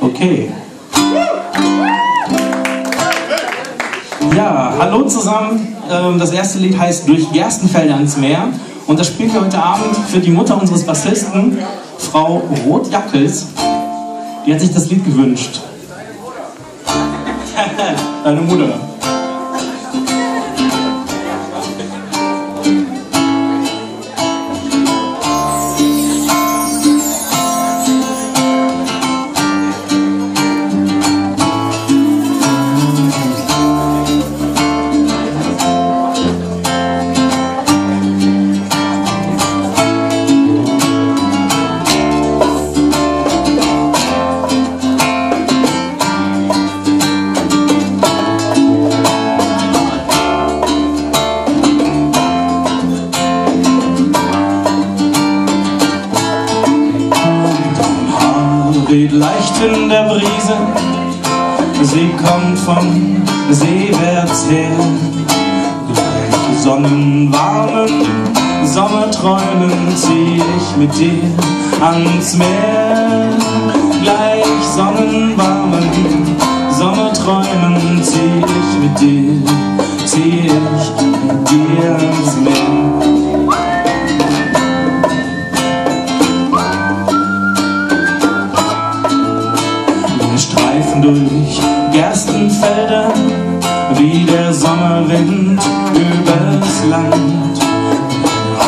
Okay. Ja, hallo zusammen. Ähm, das erste Lied heißt Durch Gerstenfelder ans Meer. Und das spielen wir heute Abend für die Mutter unseres Bassisten, Frau Roth-Jackels. Die hat sich das Lied gewünscht. Deine Mutter. In der Brise, sie kommt vom Seewärts her. Gleich sonnenwarmen Sommerträumen zieh ich mit dir ans Meer. Gleich sonnenwarmen Sommerträumen zieh ich mit dir, zieh ich mit dir ans Meer. Gerstenfelder wie der Sommerwind übers Land.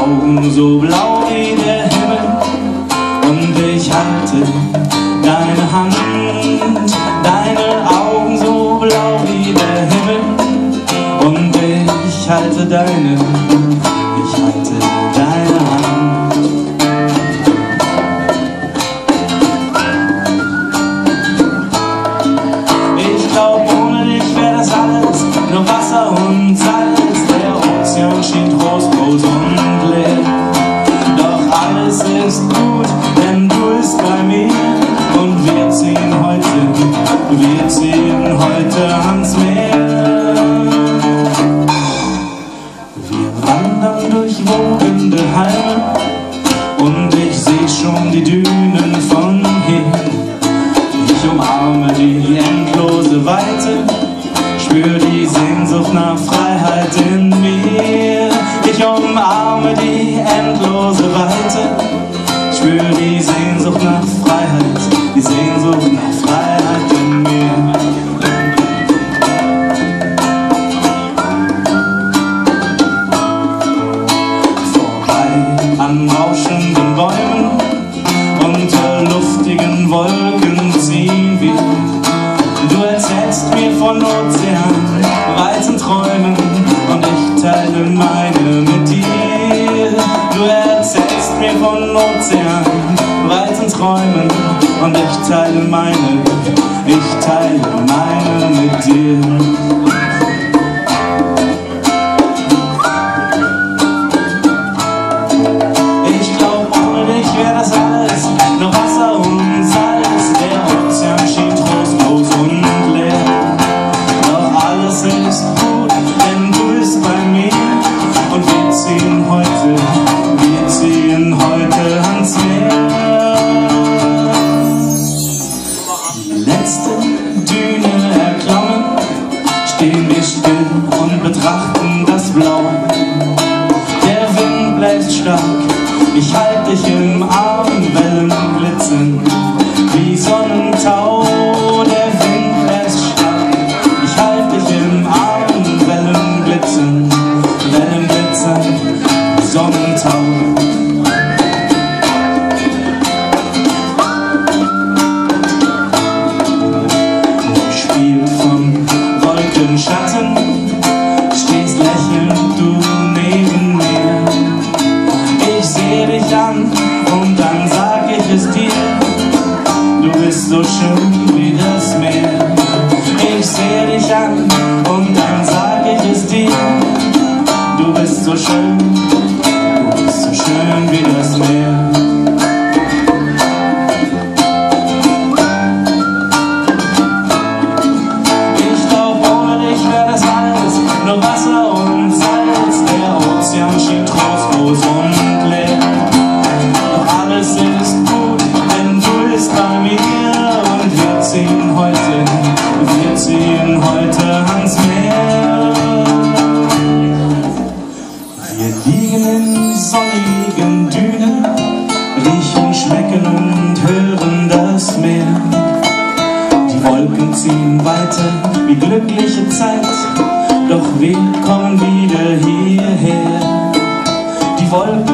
Augen so blau wie der Himmel und ich halte deine Hand. Deine Augen so blau wie der Himmel und ich halte deine, ich wandern durch wogende Halme und ich seh schon die Dünen Wolken ziehen wir. Du erzählst mir von Ozean, weiten Träumen und ich teile meine mit dir. Du erzählst mir von Ozean, weiten Träumen und ich teile meine, ich teile meine mit dir.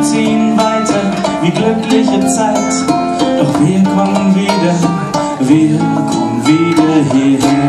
Ziehen weiter. Wie glückliche Zeit, doch wir kommen wieder, wir kommen wieder hierher.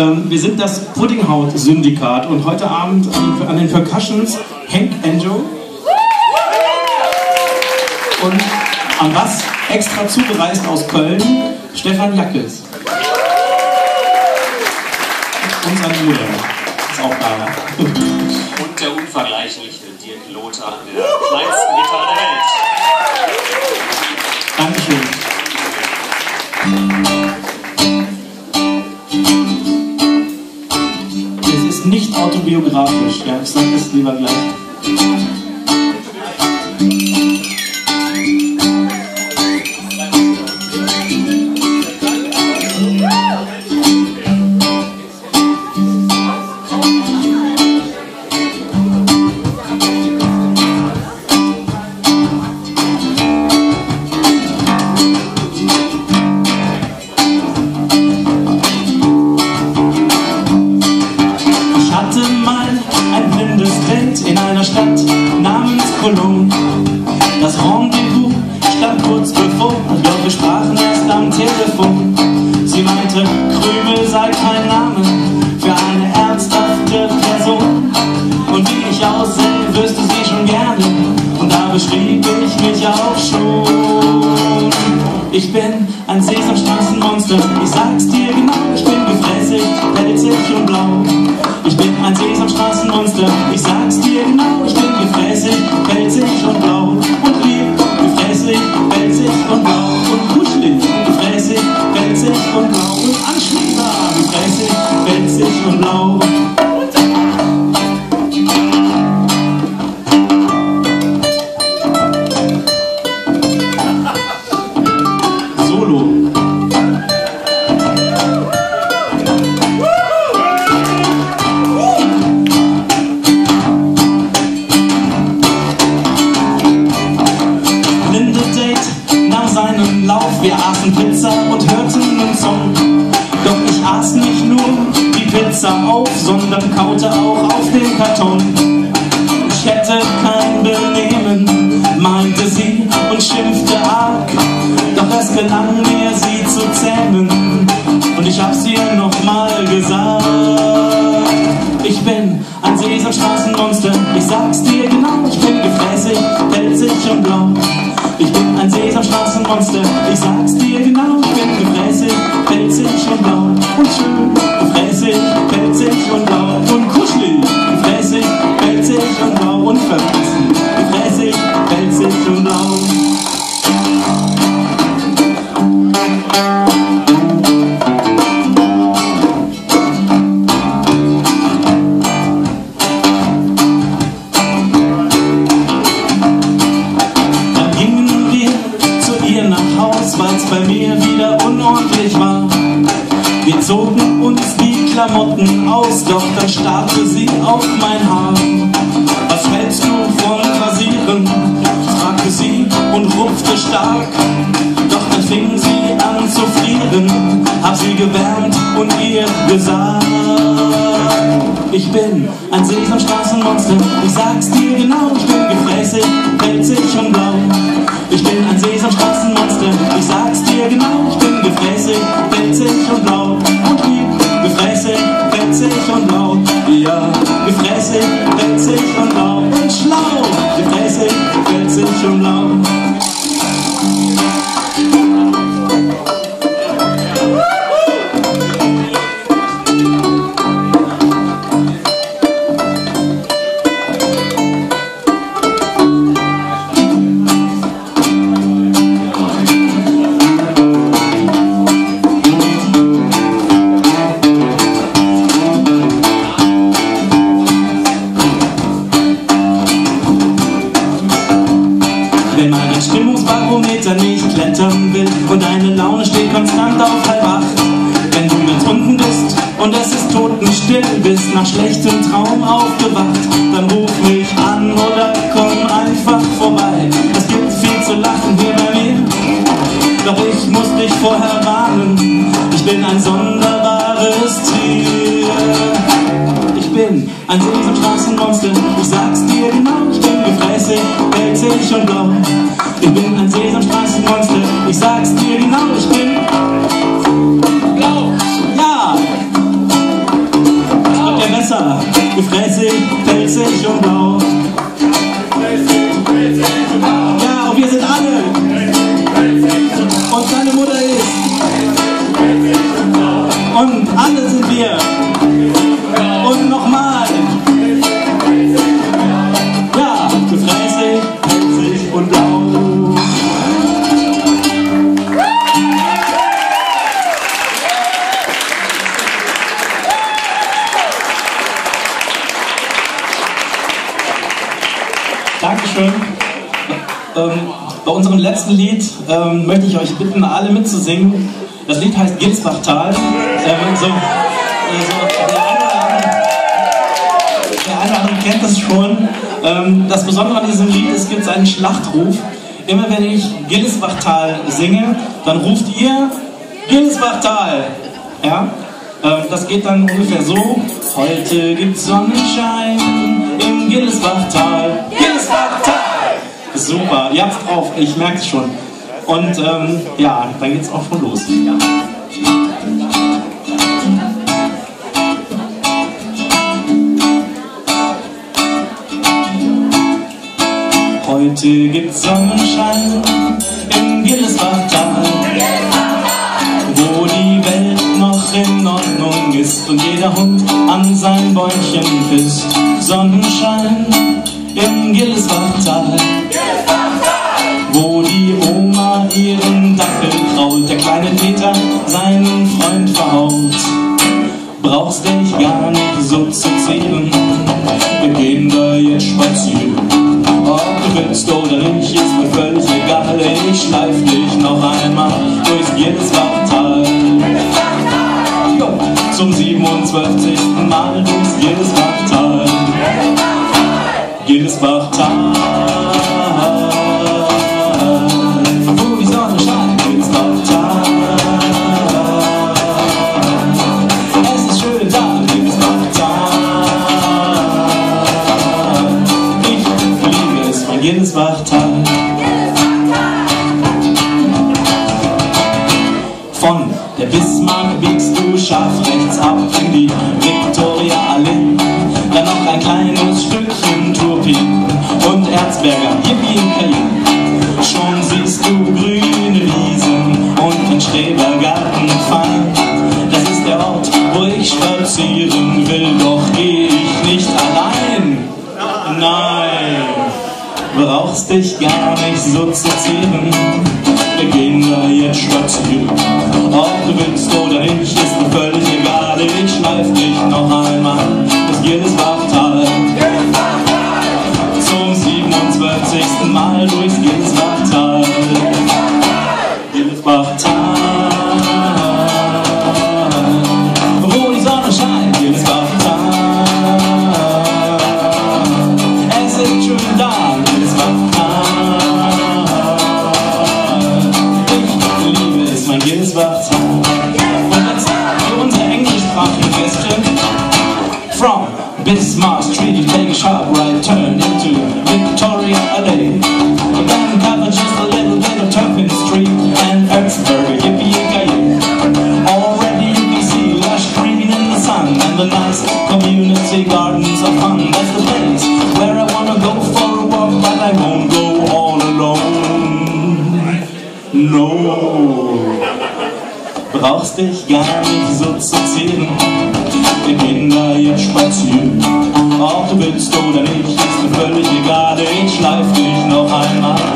Wir sind das Puddinghaut-Syndikat und heute Abend an, an, den Percussions Hank Angel und am Bass extra zugereist aus Köln Stefan Jackes. Und seine Mutter ist auch da. Und der unvergleichliche Dirk Lothar, der kleinsten Gitarre der Welt. Dankeschön. Nicht autobiografisch, ja, ich sage das lieber gleich. Gelang mir, sie zu zähmen. Und ich hab's ihr nochmal gesagt. Ich bin ein Sesamstraßenmonster, ich sag's dir genau, ich bin gefräßig, pelzig und blau. Ich bin ein Sesamstraßenmonster, ich sag's dir genau, ich bin gefräßig, pelzig und blau. Und schön, Klamotten aus, doch dann starrte sie auf mein Haar. Was hältst du von Rasieren? fragte sie und rupfte stark. Doch dann fing sie an zu frieren, hab sie gewärmt und ihr gesagt. Ich bin ein Sesamstraßenmonster, ich sag's dir genau, ich bin gefräßig, bist nach schlechtem Traum aufgewacht, dann ruf mich an oder komm einfach vorbei. Es gibt viel zu lachen hier bei mir, doch ich muss dich vorher warnen. Ich bin ein sonderbares Tier. Ich bin ein Sesamstraßenmonster, ich sag's dir genau, ich bin gefräßig, pelzig und blau. Ich bin ein Sesamstraßenmonster, ich sag's dir bei unserem letzten Lied ähm, möchte ich euch bitten, alle mitzusingen. Das Lied heißt Gilsbachtal. Ähm, so, also, der, eine oder andere, kennt das schon. Ähm, das Besondere an diesem Lied ist, es gibt einen Schlachtruf. Immer wenn ich Gilsbachtal singe, dann ruft ihr Gilsbachtal. Ja? Ähm, das geht dann ungefähr so. Heute gibt's Sonnenschein im Gilsbachtal. Gilsbachtal! Super, ihr habt's drauf, ich merk's schon. Und ähm, ja, dann geht's auch schon los. Heute gibt's Sonnenschein im Gillesbachtal, wo die Welt noch in Ordnung ist und jeder Hund an sein Bäumchen pisst. Sonnenschein im Gillesbachtal, Schleif dich noch einmal durchs Gilsbachtal. Jo, Zum 27. Mal durchs Gilsbachtal. Gilsbachtal. Nein, brauchst dich gar nicht so zu zieren. Wir gehen da jetzt spazieren. Ob du willst oder nicht, ist mir völlig egal. Ich schleif dich noch einmal bis Gilsbachtal. Zum Gilsbachtal. Und unsere englischsprachigen Gäste. From Bismarck Street, dich gar nicht so zu. Wir gehen da jetzt spazieren. Ob du willst oder nicht, ist mir völlig egal. Ich schleif dich noch einmal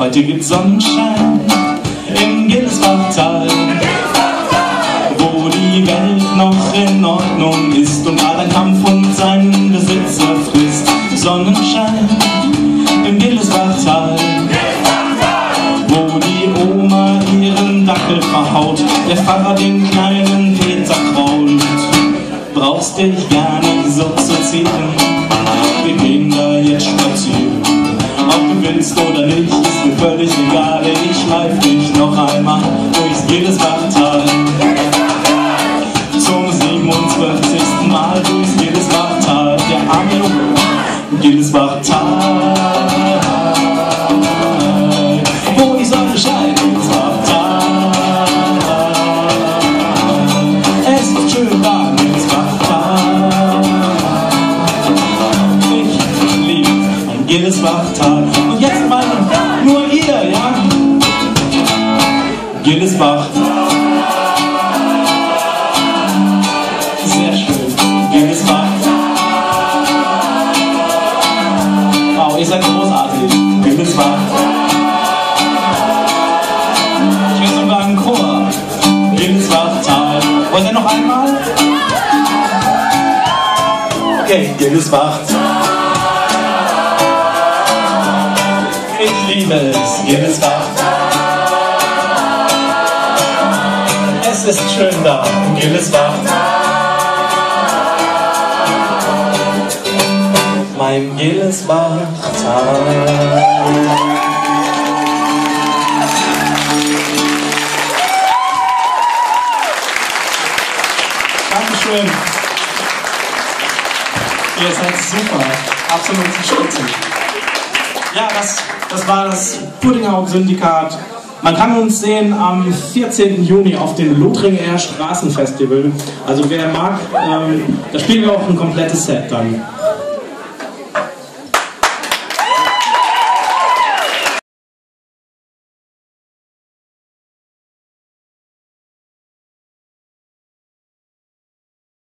Heute gibt's Sonnenschein im Gilsbachtal, wo die Welt noch in Ordnung ist und aller Kampf und seinen Besitzer frisst. Sonnenschein im Gilsbachtal, wo die Oma ihren Dackel verhaut, der Pfarrer den kleinen Peter krault. Brauchst dich gar ihr seid großartig. Gilsbach. Ich höre sogar einen Chor. Gilsbachtal. Wollt ihr noch einmal? Okay, Gilsbachtal. Ich liebe es, Gilsbach. Es ist schön da, Gilsbach. Mein Gilsbachtal. Dankeschön. Ihr seid super. Absolut Spitze. Ja, das, das war das Puddinghaus-Syndikat. Man kann uns sehen am 14. Juni auf dem Lothringer Straßenfestival. Also wer mag, ähm, da spielen wir auch ein komplettes Set dann.